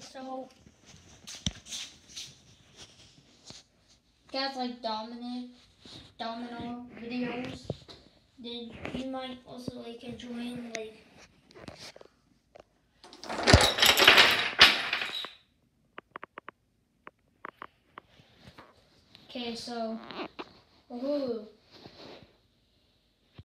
So guys like Dominic, Domino videos, then you might also like enjoying like Okay, so ooh,